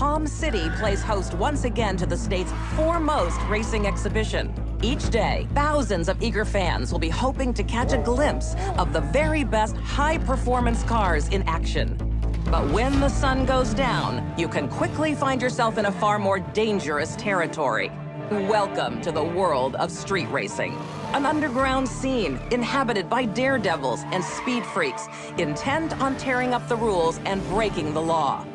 Palm City plays host once again to the state's foremost racing exhibition. Each day, thousands of eager fans will be hoping to catch a glimpse of the very best high-performance cars in action. But when the sun goes down, you can quickly find yourself in a far more dangerous territory. Welcome to the world of street racing. An underground scene inhabited by daredevils and speed freaks intent on tearing up the rules and breaking the law.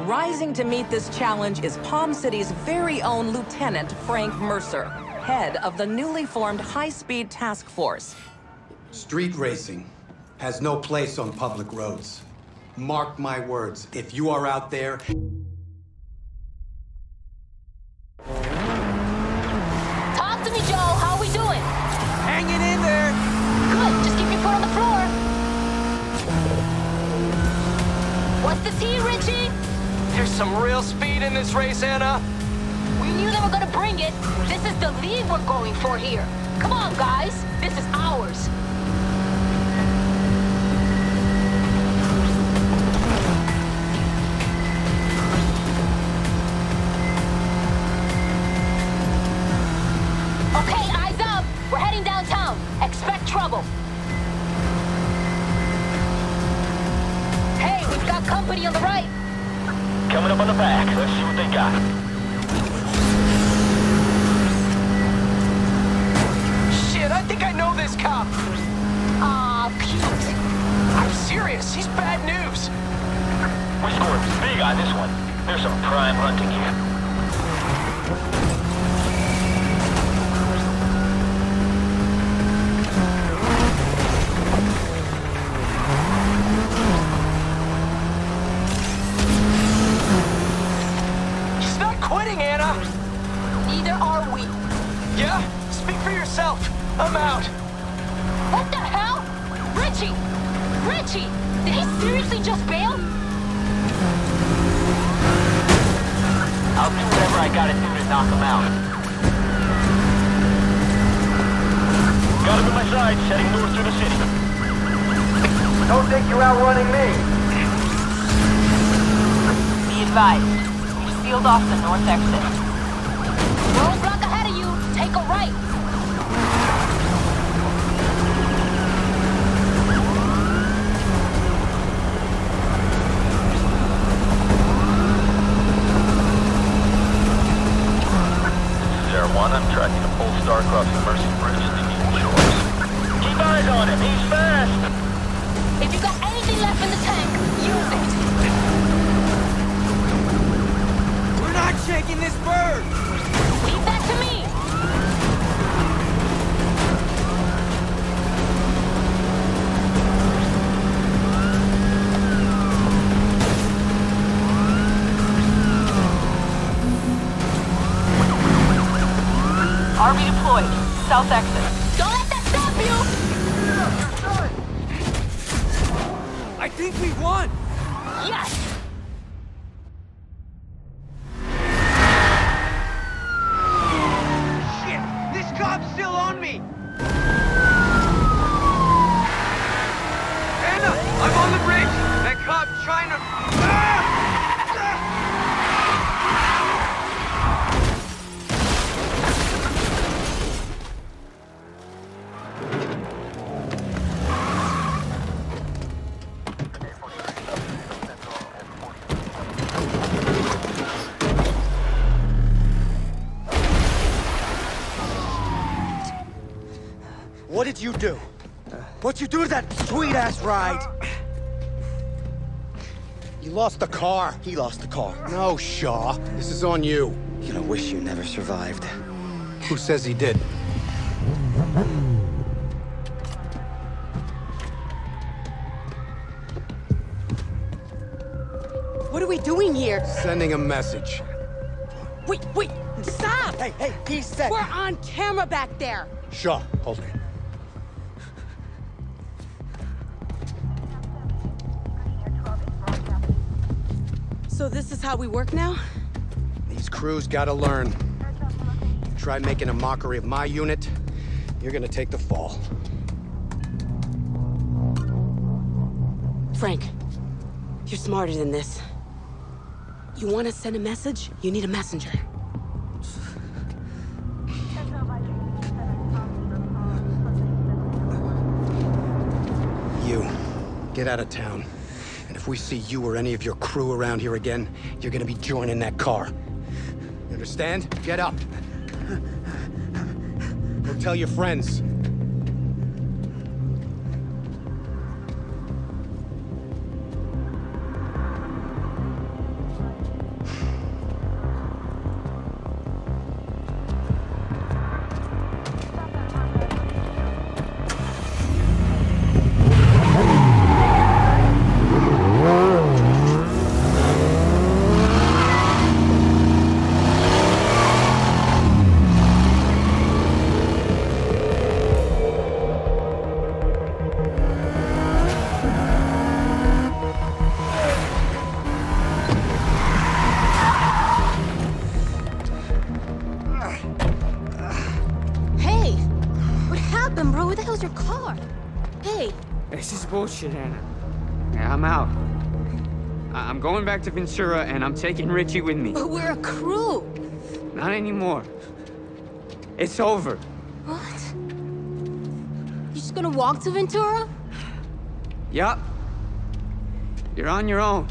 Rising to meet this challenge is Palm City's very own Lieutenant Frank Mercer, head of the newly formed High Speed Task Force. Street racing has no place on public roads. Mark my words, if you are out there some real speed in this race, Anna. We knew they were gonna bring it. This is the lead we're going for here. Come on, guys. This is ours. Okay, eyes up. We're heading downtown. Expect trouble. Hey, we've got company on the right. Coming up on the back. Let's see what they got. Shit, I think I know this cop. Ah, Aw, cute. I'm serious. He's bad news. We scored big on this one. There's some prime hunting here. Yourself. I'm out. What the hell? Richie! Richie! Did he seriously just bail? I'll do whatever I gotta do to knock him out. Got him in my sights, heading north through the city. Don't think you're outrunning me. Be advised, we've sealed off the north exit. Army deployed. South exit. Don't let that stop you. I think we won. Yes. Did you do? What'd you do to that sweet-ass ride? You lost the car. He lost the car. No, Shaw. This is on you. You're gonna wish you never survived. Who says he did? What are we doing here? Sending a message. Wait, wait, stop! Hey, hey, he said... We're on camera back there. Shaw, hold it. So this is how we work now? These crews gotta learn. You try making a mockery of my unit, you're gonna take the fall. Frank, you're smarter than this. You want to send a message? You need a messenger. You, get out of town. If we see you or any of your crew around here again, you're gonna be joining that car. You understand? Get up. Go tell your friends. This is bullshit, Anna. Yeah, I'm out. I- I'm going back to Ventura, and I'm taking Richie with me. But we're a crew! Not anymore. It's over. What? You just gonna walk to Ventura? Yup. You're on your own.